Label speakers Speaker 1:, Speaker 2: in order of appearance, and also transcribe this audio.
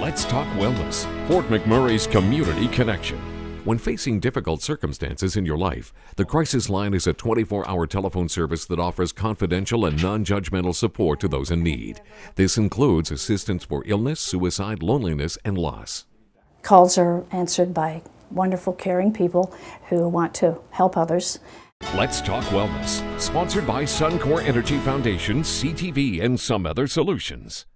Speaker 1: Let's Talk Wellness, Fort McMurray's community connection. When facing difficult circumstances in your life, the Crisis Line is a 24 hour telephone service that offers confidential and non judgmental support to those in need. This includes assistance for illness, suicide, loneliness, and loss.
Speaker 2: Calls are answered by wonderful, caring people who want to help others.
Speaker 1: Let's Talk Wellness, sponsored by Suncor Energy Foundation, CTV, and some other solutions.